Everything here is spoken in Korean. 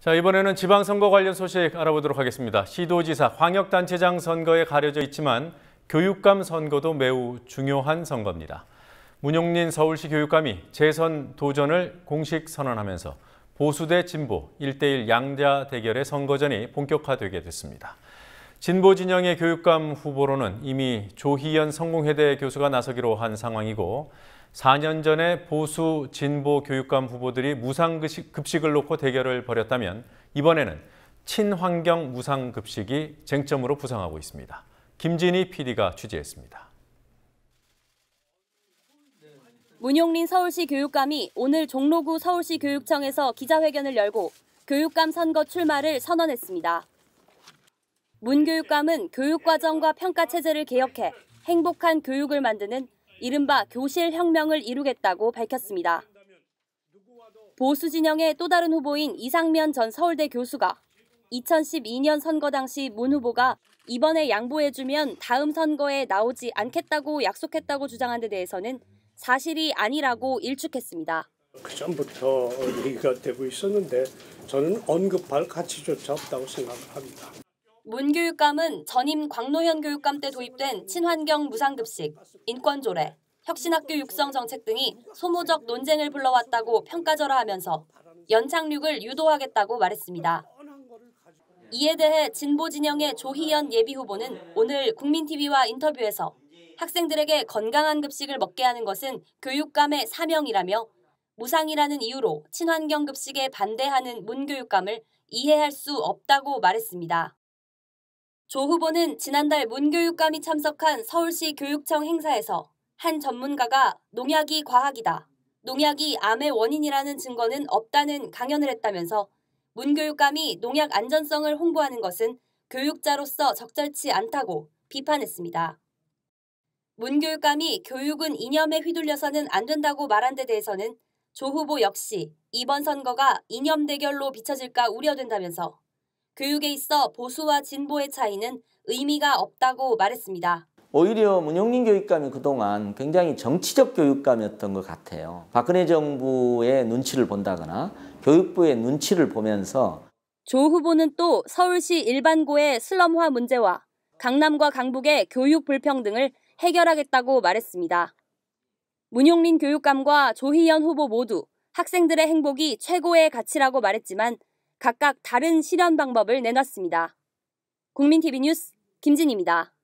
자, 이번에는 지방선거 관련 소식 알아보도록 하겠습니다. 시도지사, 광역단체장 선거에 가려져 있지만 교육감 선거도 매우 중요한 선거입니다. 문용린 서울시 교육감이 재선 도전을 공식 선언하면서 보수 대 진보 1대1 양자 대결의 선거전이 본격화되게 됐습니다. 진보 진영의 교육감 후보로는 이미 조희연 성공회대 교수가 나서기로 한 상황이고 4년 전에 보수 진보 교육감 후보들이 무상급식을 놓고 대결을 벌였다면 이번에는 친환경 무상급식이 쟁점으로 부상하고 있습니다. 김진희 PD가 취재했습니다. 문용린 서울시 교육감이 오늘 종로구 서울시 교육청에서 기자회견을 열고 교육감 선거 출마를 선언했습니다. 문 교육감은 교육과정과 평가체제를 개혁해 행복한 교육을 만드는 이른바 교실 혁명을 이루겠다고 밝혔습니다. 보수 진영의 또 다른 후보인 이상면 전 서울대 교수가 2012년 선거 당시 문 후보가 이번에 양보해주면 다음 선거에 나오지 않겠다고 약속했다고 주장한 데 대해서는 사실이 아니라고 일축했습니다. 그 전부터 얘기가 되고 있었는데 저는 언급할 가치조차 없다고 생각을 합니다. 문 교육감은 전임 광노현 교육감 때 도입된 친환경 무상급식, 인권조례, 혁신학교 육성 정책 등이 소모적 논쟁을 불러왔다고 평가절하하면서 연착륙을 유도하겠다고 말했습니다. 이에 대해 진보 진영의 조희연 예비 후보는 오늘 국민TV와 인터뷰에서 학생들에게 건강한 급식을 먹게 하는 것은 교육감의 사명이라며 무상이라는 이유로 친환경 급식에 반대하는 문 교육감을 이해할 수 없다고 말했습니다. 조 후보는 지난달 문교육감이 참석한 서울시 교육청 행사에서 한 전문가가 농약이 과학이다. 농약이 암의 원인이라는 증거는 없다는 강연을 했다면서 문교육감이 농약 안전성을 홍보하는 것은 교육자로서 적절치 않다고 비판했습니다. 문교육감이 교육은 이념에 휘둘려서는 안 된다고 말한 데 대해서는 조 후보 역시 이번 선거가 이념 대결로 비춰질까 우려된다면서 교육에 있어 보수와 진보의 차이는 의미가 없다고 말했습니다. 오히려 문용민 교육감이 그동안 굉장히 정치적 교육감이었던 것 같아요. 박근혜 정부의 눈치를 본다거나 교육부의 눈치를 보면서 조 후보는 또 서울시 일반고의 슬럼화 문제와 강남과 강북의 교육 불평등을 해결하겠다고 말했습니다. 문용린 교육감과 조희연 후보 모두 학생들의 행복이 최고의 가치라고 말했지만 각각 다른 실현 방법을 내놨습니다. 국민TV 뉴스 김진입니다.